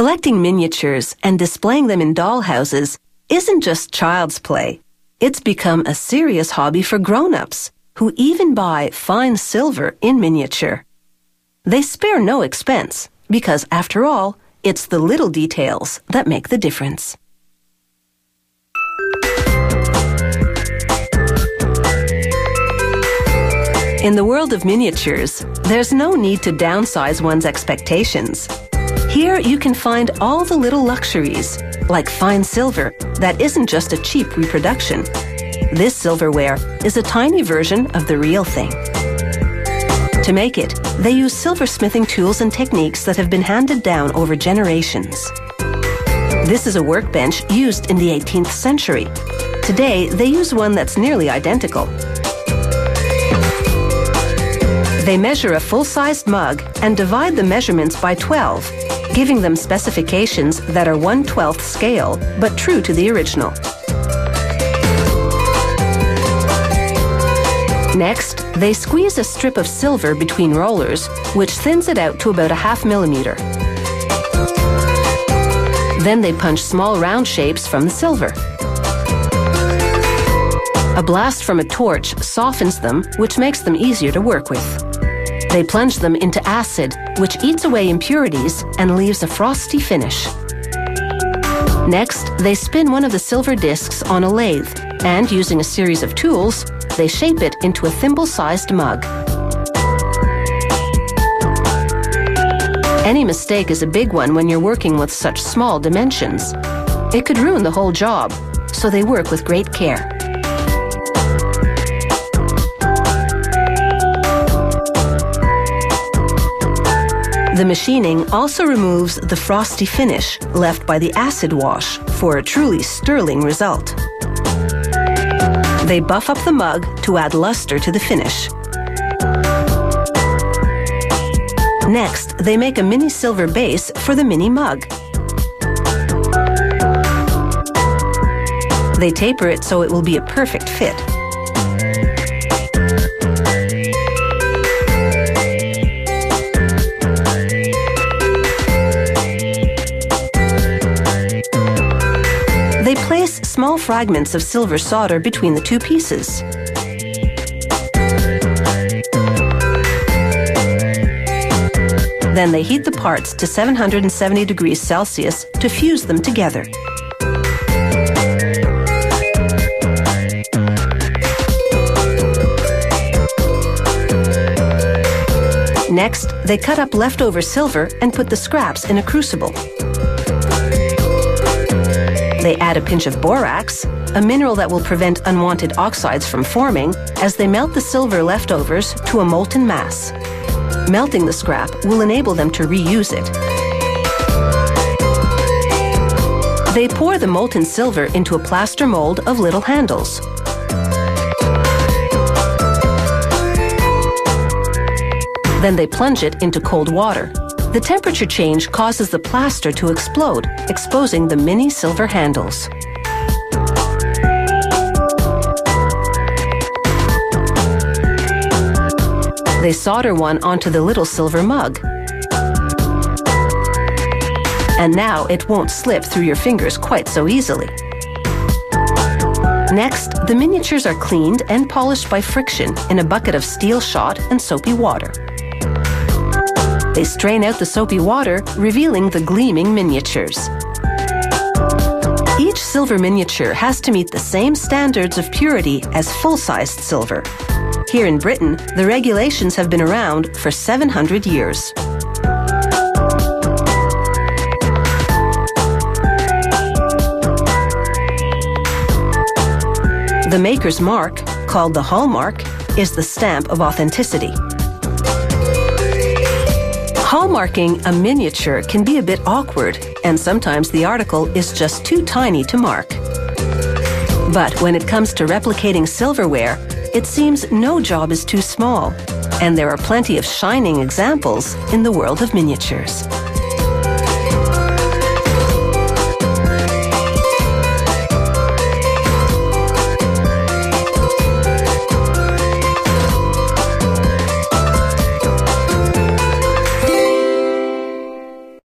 Collecting miniatures and displaying them in dollhouses isn't just child's play. It's become a serious hobby for grown-ups who even buy fine silver in miniature. They spare no expense because, after all, it's the little details that make the difference. In the world of miniatures, there's no need to downsize one's expectations. Here you can find all the little luxuries, like fine silver that isn't just a cheap reproduction. This silverware is a tiny version of the real thing. To make it, they use silversmithing tools and techniques that have been handed down over generations. This is a workbench used in the 18th century. Today, they use one that's nearly identical. They measure a full-sized mug and divide the measurements by 12, giving them specifications that are 1 12th scale, but true to the original. Next, they squeeze a strip of silver between rollers, which thins it out to about a half millimeter. Then they punch small round shapes from the silver. A blast from a torch softens them, which makes them easier to work with. They plunge them into acid, which eats away impurities and leaves a frosty finish. Next, they spin one of the silver discs on a lathe, and using a series of tools, they shape it into a thimble-sized mug. Any mistake is a big one when you're working with such small dimensions. It could ruin the whole job, so they work with great care. The machining also removes the frosty finish left by the acid wash for a truly sterling result. They buff up the mug to add luster to the finish. Next, they make a mini silver base for the mini mug. They taper it so it will be a perfect fit. Small fragments of silver solder between the two pieces. Then they heat the parts to 770 degrees Celsius to fuse them together. Next, they cut up leftover silver and put the scraps in a crucible. They add a pinch of borax, a mineral that will prevent unwanted oxides from forming, as they melt the silver leftovers to a molten mass. Melting the scrap will enable them to reuse it. They pour the molten silver into a plaster mold of little handles. Then they plunge it into cold water. The temperature change causes the plaster to explode, exposing the mini silver handles. They solder one onto the little silver mug. And now it won't slip through your fingers quite so easily. Next, the miniatures are cleaned and polished by friction in a bucket of steel shot and soapy water. They strain out the soapy water, revealing the gleaming miniatures. Each silver miniature has to meet the same standards of purity as full-sized silver. Here in Britain, the regulations have been around for 700 years. The maker's mark, called the hallmark, is the stamp of authenticity. Hallmarking a miniature can be a bit awkward, and sometimes the article is just too tiny to mark. But when it comes to replicating silverware, it seems no job is too small, and there are plenty of shining examples in the world of miniatures.